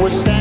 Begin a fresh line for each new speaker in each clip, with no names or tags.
would stand.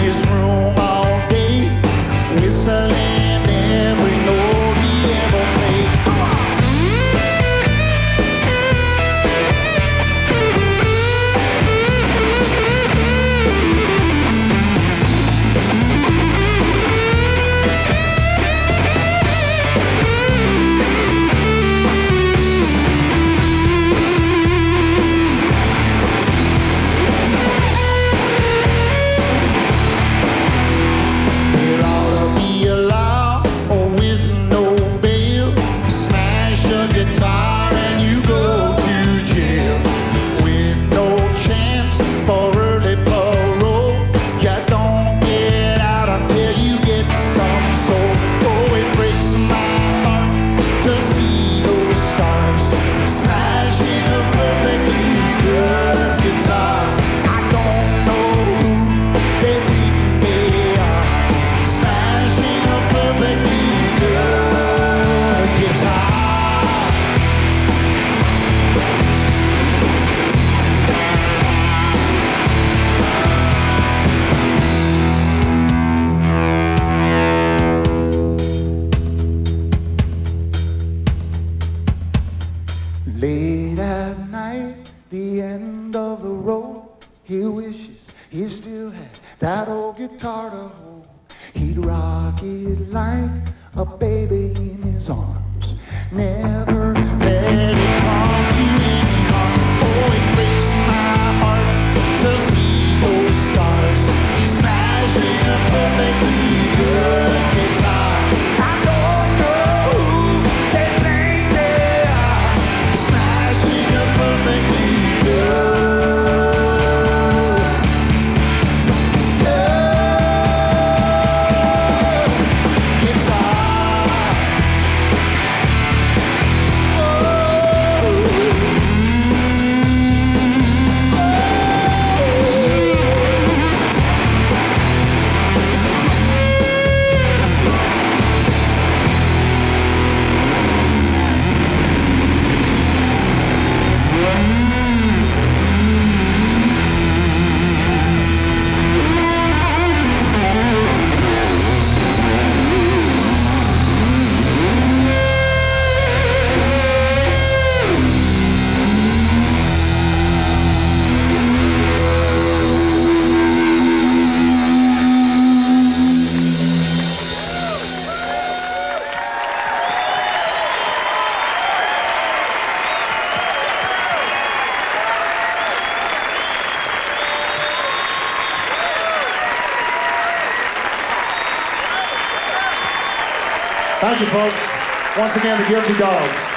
his room. guitar to hold. He'd rock it like a baby in his arms. Never Thank you, folks. Once again, the Guilty Dogs.